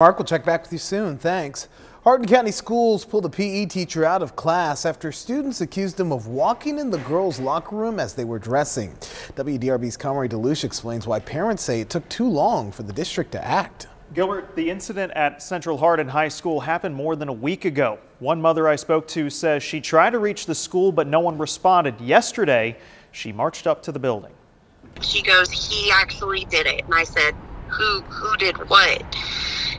Mark, we'll check back with you soon. Thanks. Hardin County Schools pulled a PE teacher out of class after students accused him of walking in the girls' locker room as they were dressing. WDRB's Conroy Delouche explains why parents say it took too long for the district to act. Gilbert, the incident at Central Hardin High School happened more than a week ago. One mother I spoke to says she tried to reach the school, but no one responded. Yesterday, she marched up to the building. She goes, he actually did it. And I said, who, who did what?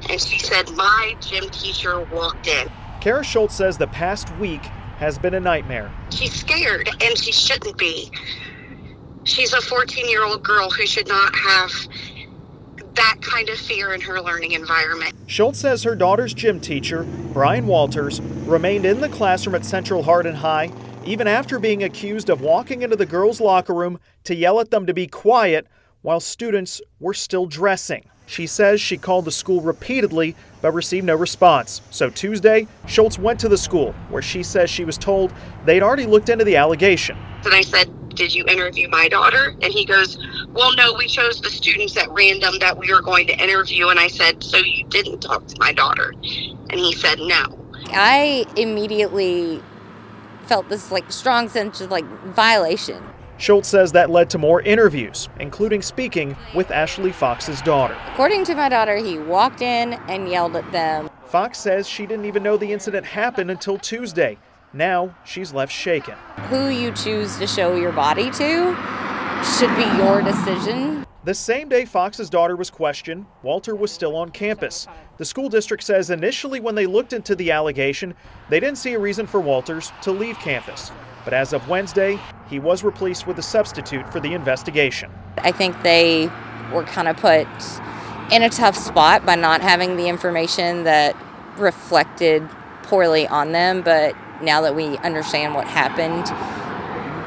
And she said, my gym teacher walked in. Kara Schultz says the past week has been a nightmare. She's scared, and she shouldn't be. She's a 14 year old girl who should not have that kind of fear in her learning environment. Schultz says her daughter's gym teacher, Brian Walters, remained in the classroom at Central Hardin High even after being accused of walking into the girls' locker room to yell at them to be quiet while students were still dressing. She says she called the school repeatedly but received no response. So Tuesday, Schultz went to the school where she says she was told they'd already looked into the allegation. And I said, Did you interview my daughter? And he goes, Well, no, we chose the students at random that we were going to interview. And I said, So you didn't talk to my daughter? And he said, No. I immediately felt this like strong sense of like violation. Schultz says that led to more interviews, including speaking with Ashley Fox's daughter. According to my daughter, he walked in and yelled at them. Fox says she didn't even know the incident happened until Tuesday. Now she's left shaken. Who you choose to show your body to should be your decision. The same day Fox's daughter was questioned, Walter was still on campus. The school district says initially when they looked into the allegation, they didn't see a reason for Walters to leave campus. But as of Wednesday, he was replaced with a substitute for the investigation. I think they were kind of put in a tough spot by not having the information that reflected poorly on them, but now that we understand what happened,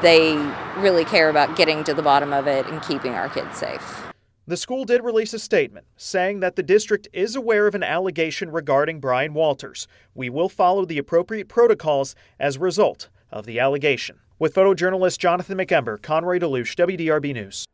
they really care about getting to the bottom of it and keeping our kids safe. The school did release a statement saying that the district is aware of an allegation regarding Brian Walters. We will follow the appropriate protocols as a result of the allegation. With photojournalist Jonathan McEmber, Conroy Delouche, WDRB News.